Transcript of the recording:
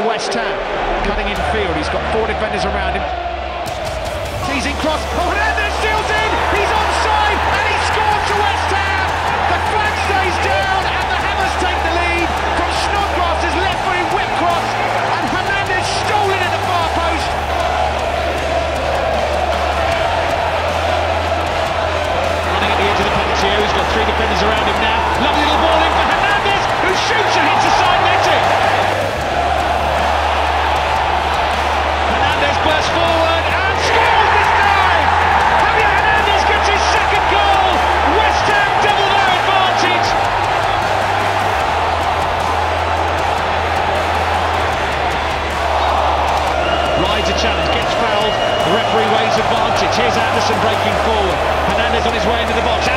for West Ham. Cutting in field, he's got four defenders around him. Teasing cross, oh, Hernandez steals it! to challenge, gets fouled, the referee weighs advantage, here's Anderson breaking forward, Hernandez on his way into the box,